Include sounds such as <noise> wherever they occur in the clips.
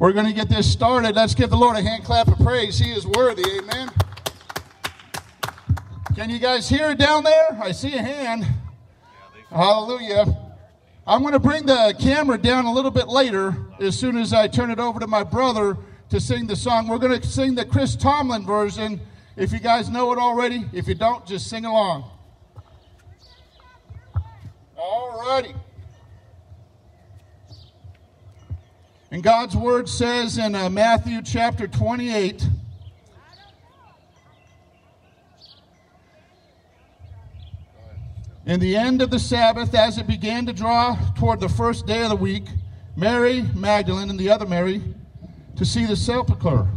We're going to get this started. Let's give the Lord a hand clap of praise. He is worthy. Amen. Can you guys hear it down there? I see a hand. Hallelujah. I'm going to bring the camera down a little bit later as soon as I turn it over to my brother to sing the song. We're going to sing the Chris Tomlin version. If you guys know it already, if you don't, just sing along. All righty. And God's word says in uh, Matthew chapter 28, In the end of the Sabbath, as it began to draw toward the first day of the week, Mary Magdalene and the other Mary to see the sepulchre.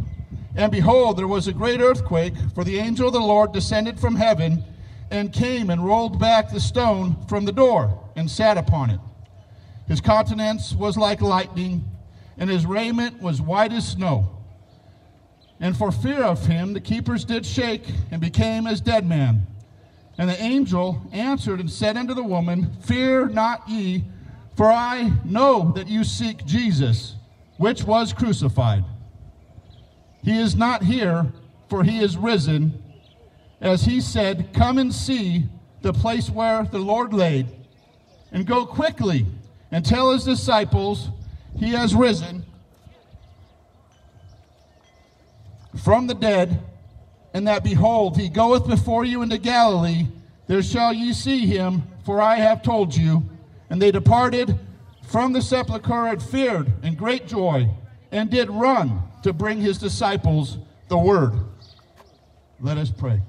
And behold, there was a great earthquake, for the angel of the Lord descended from heaven and came and rolled back the stone from the door and sat upon it. His countenance was like lightning, and his raiment was white as snow. And for fear of him, the keepers did shake and became as dead men. And the angel answered and said unto the woman, Fear not ye, for I know that you seek Jesus, which was crucified. He is not here, for he is risen. As he said, Come and see the place where the Lord laid, and go quickly and tell his disciples, He has risen from the dead and that behold, he goeth before you into Galilee, there shall ye see him, for I have told you. And they departed from the sepulchre and feared and great joy, and did run to bring his disciples the word. Let us pray.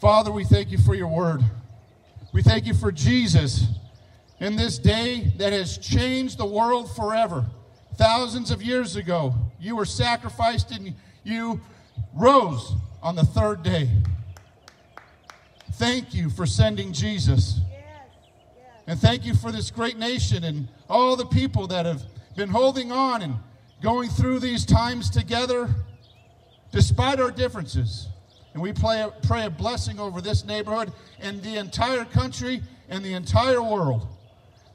Father, we thank you for your word. We thank you for Jesus in this day that has changed the world forever. Thousands of years ago, you were sacrificed and you rose on the third day. Thank you for sending Jesus. And thank you for this great nation and all the people that have been holding on and going through these times together despite our differences. And we pray, a blessing over this neighborhood and the entire country and the entire world.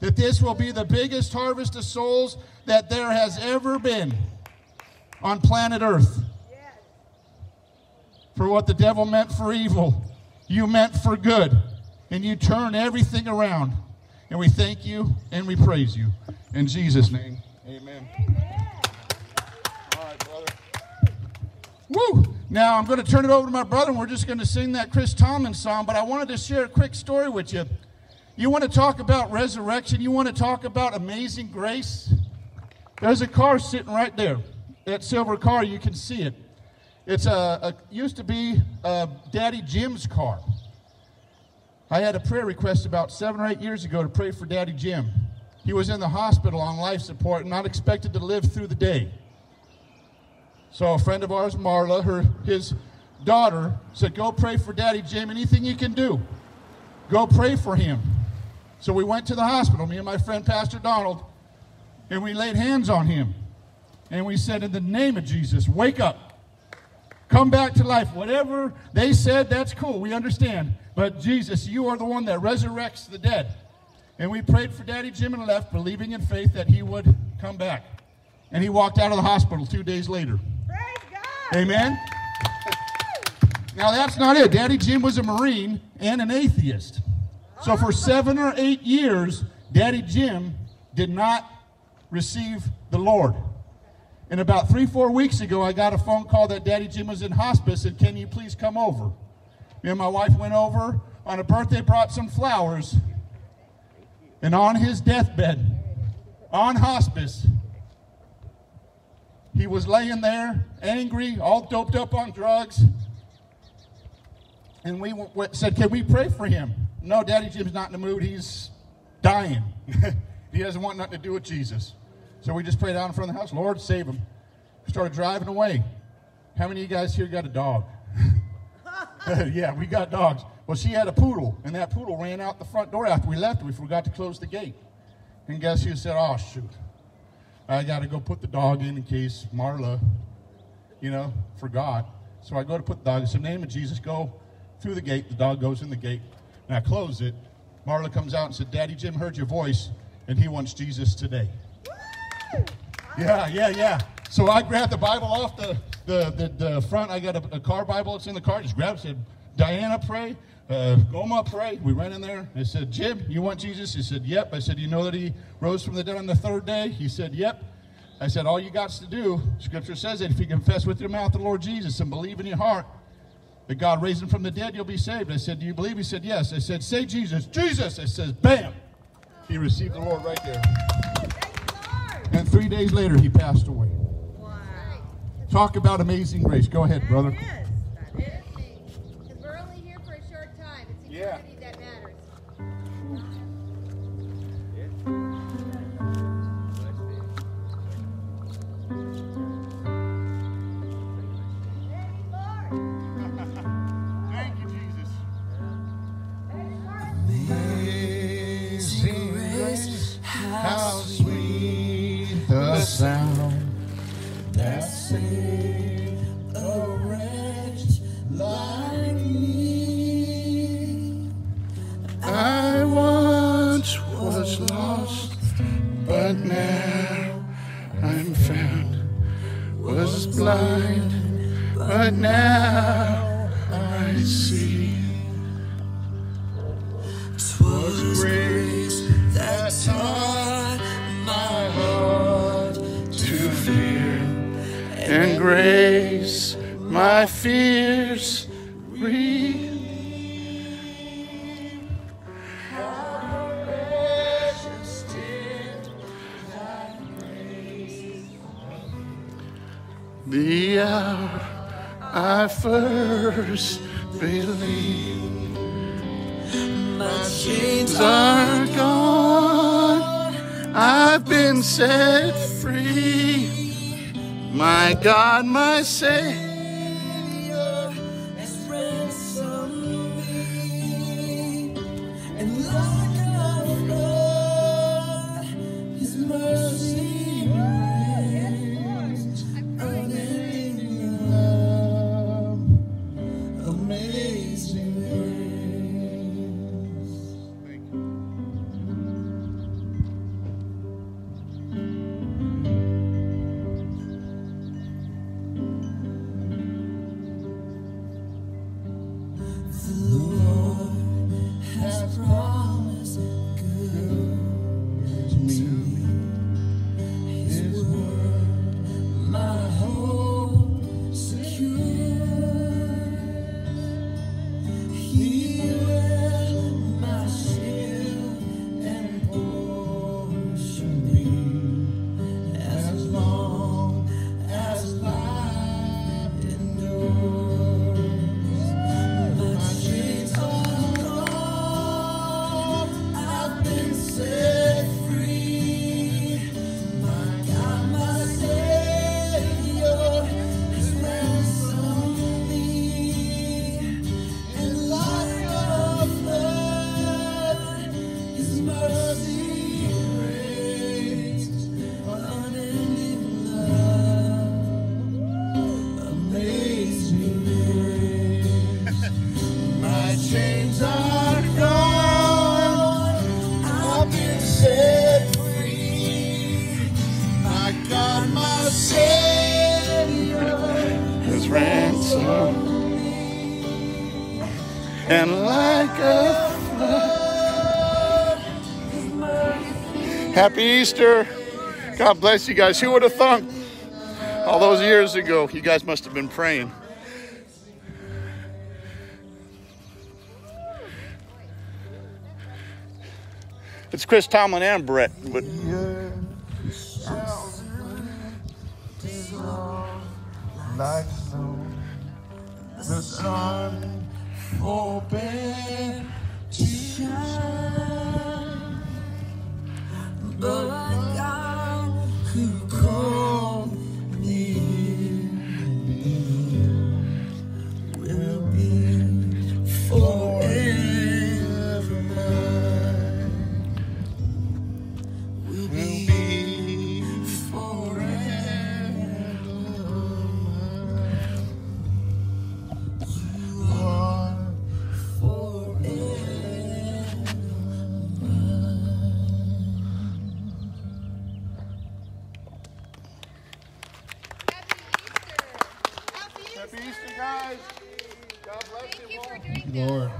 That this will be the biggest harvest of souls that there has ever been on planet Earth. For what the devil meant for evil, you meant for good. And you turn everything around. And we thank you and we praise you. In Jesus' name, amen. amen. All right, brother. Woo! Now I'm going to turn it over to my brother, and we're just going to sing that Chris Tomlin song. But I wanted to share a quick story with you. You want to talk about resurrection? You want to talk about amazing grace? There's a car sitting right there. That silver car, you can see it. It's a, a used to be a Daddy Jim's car. I had a prayer request about seven or eight years ago to pray for Daddy Jim. He was in the hospital on life support and not expected to live through the day. So a friend of ours, Marla, her his daughter, said, "Go pray for Daddy Jim. Anything you can do, go pray for him." So we went to the hospital, me and my friend Pastor Donald, and we laid hands on him, and we said, "In the name of Jesus, wake up." come back to life. Whatever they said, that's cool. We understand. But Jesus, you are the one that resurrects the dead. And we prayed for Daddy Jim and left, believing in faith that he would come back. And he walked out of the hospital two days later. Praise God. Amen. Now that's not it. Daddy Jim was a Marine and an atheist. So for seven or eight years, Daddy Jim did not receive the Lord. And about three, four weeks ago, I got a phone call that Daddy Jim was in hospice and can you please come over? Me and my wife went over on a birthday, brought some flowers. And on his deathbed, on hospice, he was laying there, angry, all doped up on drugs. And we said, Can we pray for him? No, Daddy Jim's not in the mood. He's dying. <laughs> he doesn't want nothing to do with Jesus. So we just prayed out in front of the house, Lord, save him. Started driving away. How many of you guys here got a dog? <laughs> yeah, we got dogs. Well, she had a poodle, and that poodle ran out the front door after we left. We forgot to close the gate. And guess who said, oh, shoot. I got to go put the dog in in case Marla, you know, forgot. So I go to put the dog. It's the name of Jesus. Go through the gate. The dog goes in the gate. And I close it. Marla comes out and said, Daddy Jim heard your voice, and he wants Jesus today. Yeah, yeah, yeah. So I grabbed the Bible off the, the, the, the front. I got a, a, car Bible. It's in the car. Just grabbed it. Said, Diana, pray. Uh, Goma, pray. We ran in there. I said, Jim, you want Jesus? He said, yep. I said, you know that he rose from the dead on the third day? He said, yep. I said, all you got to do, Scripture says that if you confess with your mouth the Lord Jesus and believe in your heart that God raised him from the dead, you'll be saved. I said, do you believe? He said, yes. I said, say Jesus. Jesus. I said, bam. He received the Lord right there. And three days later, he passed away. Wow. Talk about amazing grace. Go ahead, brother. grace my fears relieve. The hour I first believed my chains are gone. I've been set free. God, my Savior. Happy Easter. God bless you guys. Who would have thunk all those years ago? You guys must have been praying. It's Chris Tomlin and Brett. But the sun open to shine guys. God bless Thank you you all. Lord.